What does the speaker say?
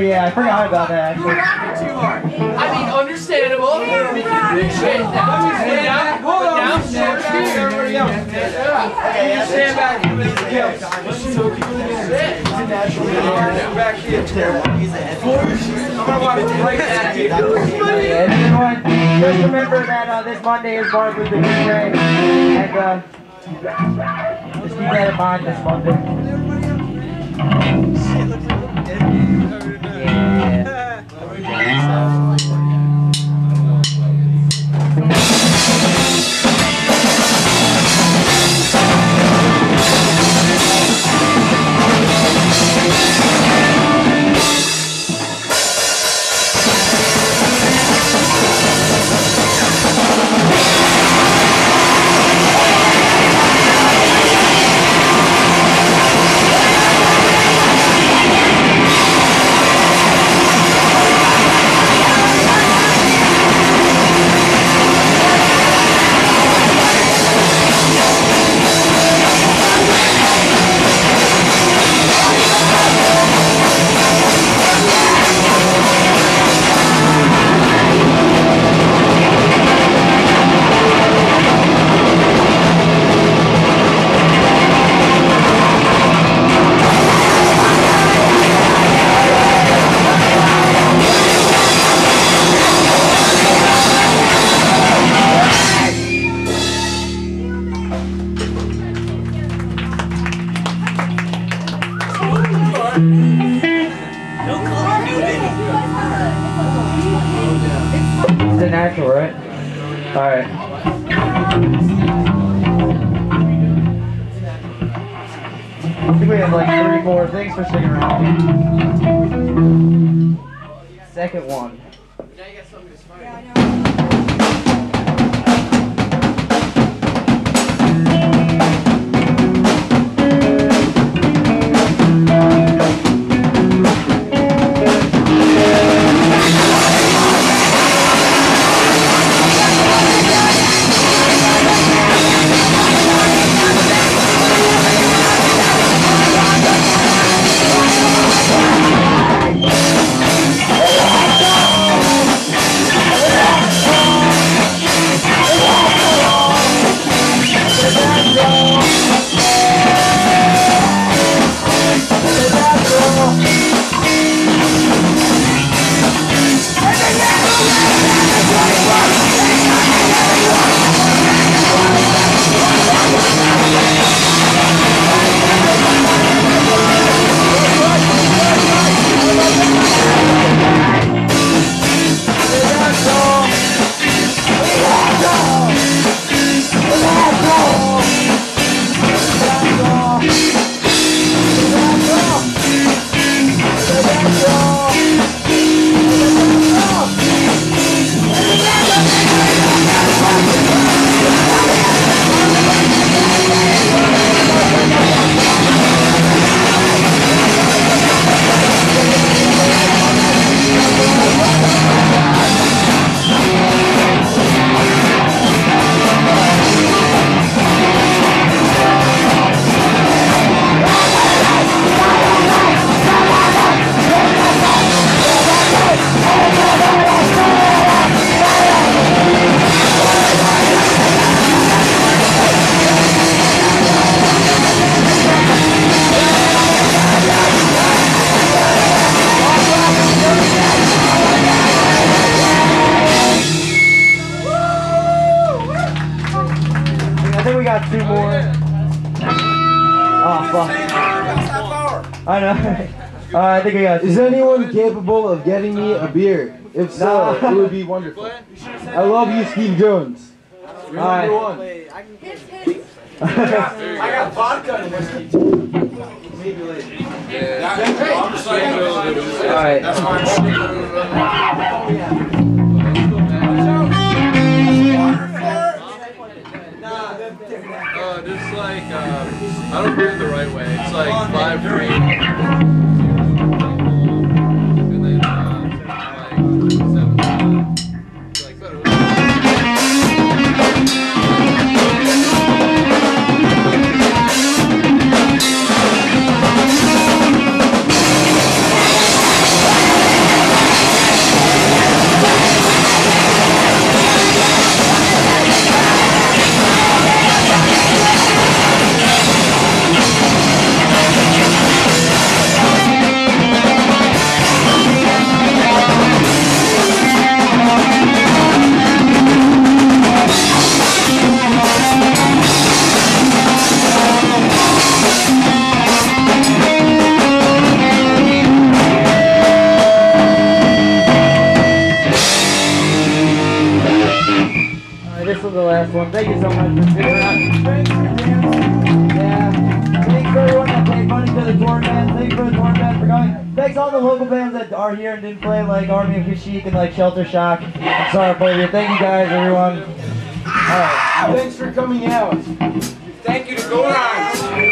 oh yeah, I forgot about that You were too hard. I mean, understandable. Appreciate that. Stand down, Hold on. down, stand back. Everybody else. Okay, yeah, Stand back. You missed the. Back here. I'm gonna walk right back here. Everyone, just remember that uh, this Monday is Martin Luther King Day, and uh, just keep that in mind this Monday. Gracias. It's a natural, right? Alright. I think we have like three more. Thanks for sticking around. Second one. Uh, I think we got. Is anyone capable of getting me a beer? If so, No. it would be wonderful. I love you, Steve Jones. You're Alright. number one. I got vodka and whiskey too. Maybe later. Alright. I don't do it the right way. It's like five green. One. Thank you so much for sticking around. Yeah. Thanks for everyone that paid money to the tour band. Thanks for the tour band for coming. Thanks all the local bands that are here and didn't play, like Army of Kashyyyk and like Shelter Shock I'm sorry for you. Thank you guys, everyone. Alright. Thanks for coming out. Thank you to Go Rhymes.